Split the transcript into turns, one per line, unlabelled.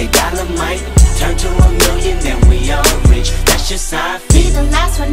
A dollar might turn to a million, then we all rich. That's just how I feel.
Be the last one